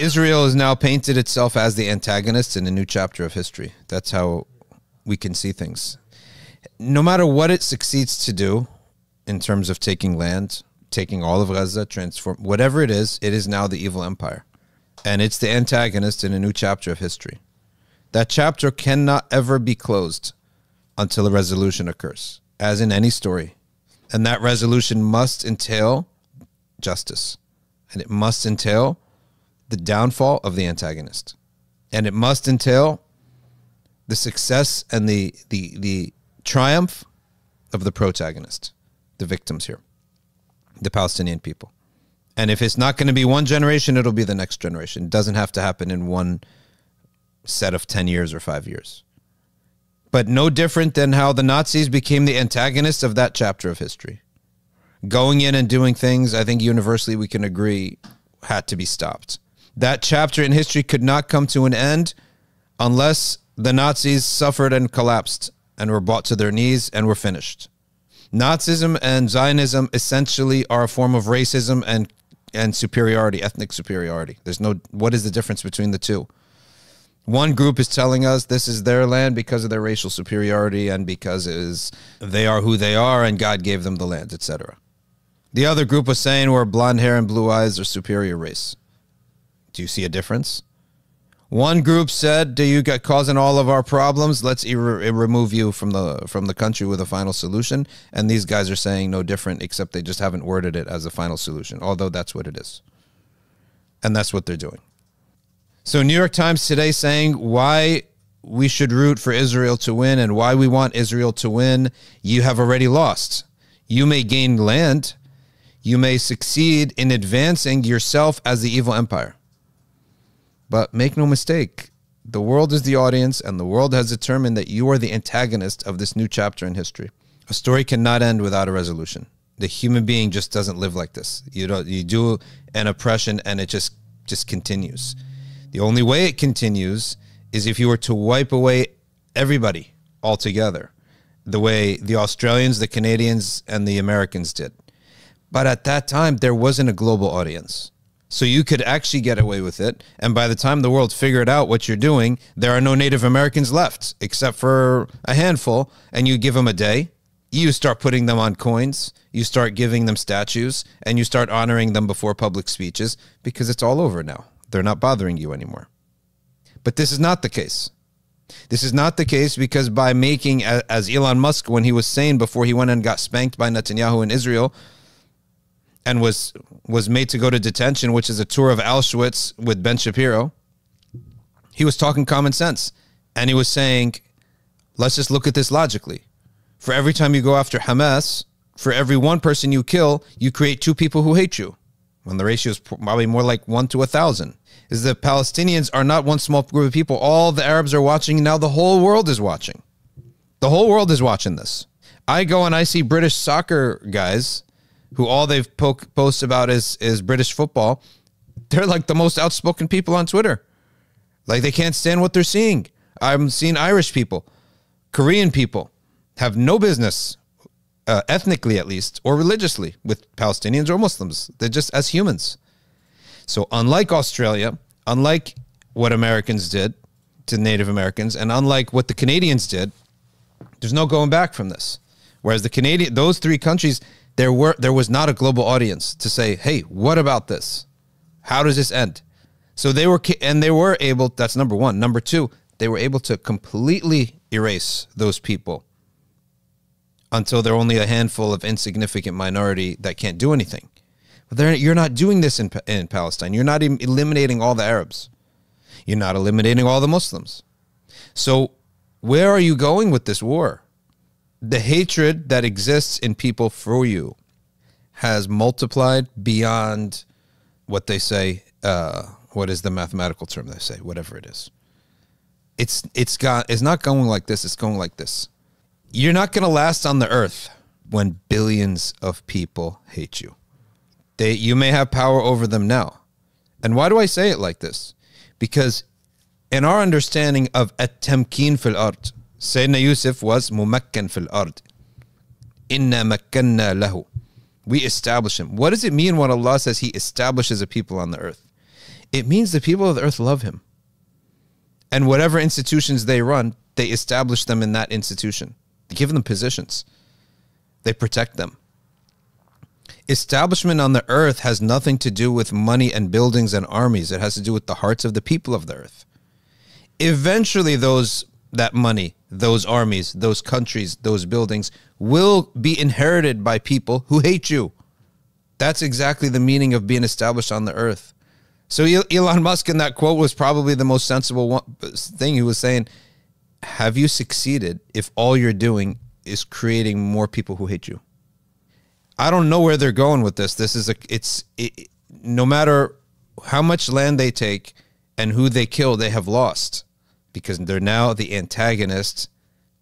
Israel has now painted itself as the antagonist in a new chapter of history. That's how we can see things. No matter what it succeeds to do in terms of taking land, taking all of Gaza, transform whatever it is, it is now the evil empire. And it's the antagonist in a new chapter of history. That chapter cannot ever be closed until a resolution occurs, as in any story. And that resolution must entail justice. And it must entail the downfall of the antagonist. And it must entail the success and the the the triumph of the protagonist, the victims here, the Palestinian people. And if it's not going to be one generation, it'll be the next generation. It doesn't have to happen in one set of 10 years or 5 years. But no different than how the Nazis became the antagonists of that chapter of history. Going in and doing things, I think universally we can agree, had to be stopped. That chapter in history could not come to an end unless the Nazis suffered and collapsed and were brought to their knees and were finished. Nazism and Zionism essentially are a form of racism and and superiority, ethnic superiority. There's no what is the difference between the two? One group is telling us this is their land because of their racial superiority and because it is they are who they are and God gave them the land, etc. The other group was saying we're blonde hair and blue eyes are superior race. Do you see a difference? One group said, "Do you get causing all of our problems? Let's remove you from the from the country with a final solution." And these guys are saying no different, except they just haven't worded it as a final solution. Although that's what it is, and that's what they're doing. So, New York Times today saying why we should root for Israel to win and why we want Israel to win. You have already lost. You may gain land. You may succeed in advancing yourself as the evil empire. But make no mistake, the world is the audience, and the world has determined that you are the antagonist of this new chapter in history. A story cannot end without a resolution. The human being just doesn't live like this. You don't. You do an oppression, and it just just continues. The only way it continues is if you were to wipe away everybody altogether, the way the Australians, the Canadians, and the Americans did. But at that time, there wasn't a global audience. So you could actually get away with it. And by the time the world figured out what you're doing, there are no Native Americans left except for a handful. And you give them a day, you start putting them on coins, you start giving them statues, and you start honoring them before public speeches because it's all over now. They're not bothering you anymore. But this is not the case. This is not the case because by making, as Elon Musk, when he was saying before he went and got spanked by Netanyahu in Israel, and was was made to go to detention, which is a tour of Auschwitz with Ben Shapiro. He was talking common sense, and he was saying, "Let's just look at this logically. For every time you go after Hamas, for every one person you kill, you create two people who hate you. When the ratio is probably more like one to a thousand. Is the Palestinians are not one small group of people. All the Arabs are watching. Now the whole world is watching. The whole world is watching this. I go and I see British soccer guys who all they've post about is is British football, they're like the most outspoken people on Twitter. Like they can't stand what they're seeing. I'm seeing Irish people, Korean people have no business, uh, ethnically at least, or religiously, with Palestinians or Muslims. They're just as humans. So, unlike Australia, unlike what Americans did to Native Americans, and unlike what the Canadians did, there's no going back from this. Whereas the Canadian, those three countries, there were there was not a global audience to say, "Hey, what about this? How does this end?" So they were and they were able. That's number one. Number two, they were able to completely erase those people until they're only a handful of insignificant minority that can't do anything. But you're not doing this in in Palestine. You're not eliminating all the Arabs. You're not eliminating all the Muslims. So where are you going with this war? The hatred that exists in people for you has multiplied beyond what they say. Uh, what is the mathematical term they say? Whatever it is. It's it's got it's not going like this. It's going like this. You're not going to last on the earth when billions of people hate you. They you may have power over them now. And why do I say it like this? Because in our understanding of at-tamkin fil ard, Sayyidina Yusuf was mumakkan fil ard. Inna makkanna lahu. We establish him. What does it mean when Allah says He establishes a people on the earth? It means the people of the earth love him. And whatever institutions they run, they establish them in that institution. They give them positions. They protect them. Establishment on the earth has nothing to do with money and buildings and armies. It has to do with the hearts of the people of the earth. Eventually, those that money, those armies, those countries, those buildings will be inherited by people who hate you. That's exactly the meaning of being established on the earth. So Elon Musk in that quote was probably the most sensible one, thing. He was saying, "Have you succeeded if all you're doing is creating more people who hate you?" I don't know where they're going with this. This is a it's it, no matter how much land they take and who they kill, they have lost because they're now the antagonists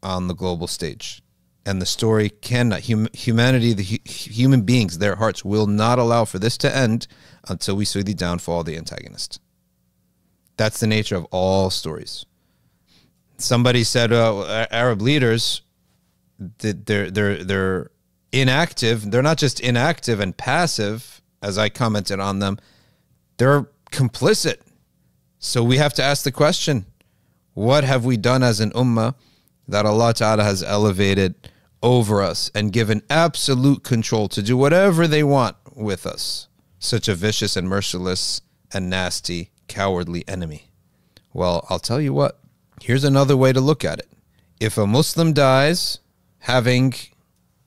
on the global stage. And the story cannot, hum, humanity, the hu, human beings, their hearts will not allow for this to end until we see the downfall of the antagonist. That's the nature of all stories. Somebody said uh, Arab leaders, they're, they're, they're inactive. They're not just inactive and passive, as I commented on them, they're complicit. So we have to ask the question what have we done as an ummah that Allah Ta'ala has elevated over us and given absolute control to do whatever they want with us? Such a vicious and merciless and nasty, cowardly enemy. Well, I'll tell you what, here's another way to look at it. If a Muslim dies having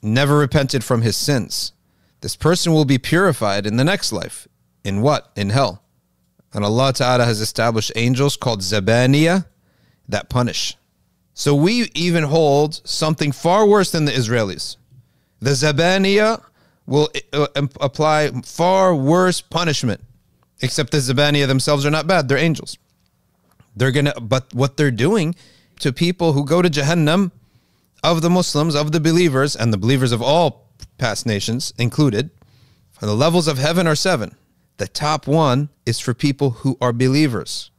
never repented from his sins, this person will be purified in the next life. In what? In hell. And Allah Ta'ala has established angels called Zabaniya that punish. So we even hold something far worse than the Israelis. The Zabaniya will uh, apply far worse punishment, except the Zabaniya themselves are not bad. They're angels. They're going to, but what they're doing to people who go to Jahannam, of the Muslims, of the believers, and the believers of all past nations included, the levels of heaven are seven. The top one is for people who are believers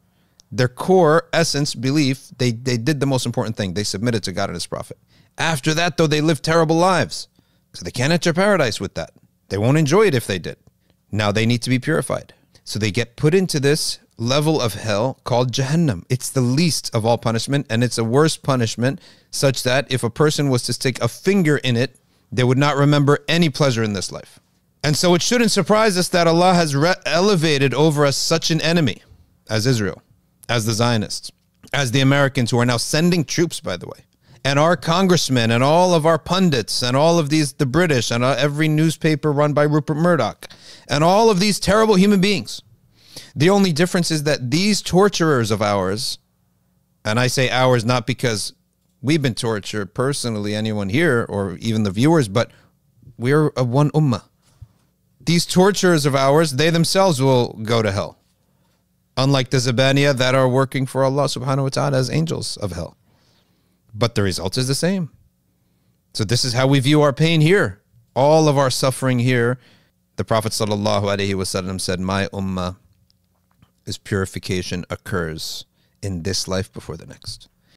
their core essence belief they they did the most important thing. They submitted to god and his prophet. After that though they lived terrible lives. So they can't enter paradise with that. They won't enjoy it if they did. Now they need to be purified. So they get put into this level of hell called jahannam. It's the least of all punishment and it's a worse punishment such that if a person was to stick a finger in it they would not remember any pleasure in this life. And so it shouldn't surprise us that allah has re- elevated over us such an enemy as israel as the Zionists, as the Americans who are now sending troops, by the way, and our congressmen and all of our pundits and all of these, the British and uh, every newspaper run by Rupert Murdoch and all of these terrible human beings. The only difference is that these torturers of ours, and I say ours not because we've been tortured personally, anyone here or even the viewers, but we're a one ummah. These torturers of ours, they themselves will go to hell unlike the Zabaniya that are working for Allah subhanahu wa ta'ala as angels of hell. But the result is the same. So this is how we view our pain here. All of our suffering here. The Prophet sallallahu alaihi wasallam said, "My ummah is purification occurs in this life before the next."